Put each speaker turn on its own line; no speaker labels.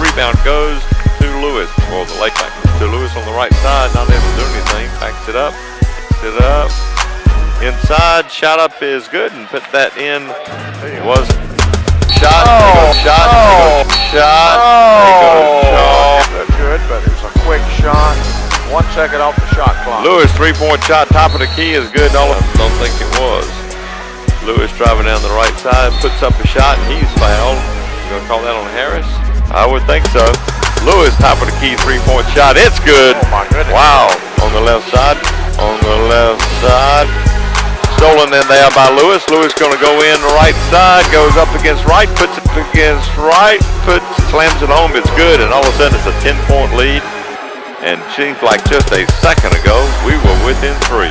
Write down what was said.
Rebound goes to Lewis. Well, the lake back to Lewis on the right side. Not able to do anything. Backs it up. Backs it up. Inside. Shot up is good and put that in. Was shot.
Oh,
shot.
oh,
shot.
Oh, that's good, but it was a quick shot. One second off the shot clock.
Lewis three-point shot, top of the key is good. No, I don't think it was. Lewis driving down the right side, puts up a shot, and he's fouled. Call that on Harris? I would think so. Lewis, top of the key, three-point shot. It's good.
Oh my goodness.
Wow. On the left side. On the left side. Stolen in there by Lewis. Lewis gonna go in the right side, goes up against right, puts it against right, puts slams it home. It's good, and all of a sudden it's a 10-point lead. And seems like just a second ago we were within three.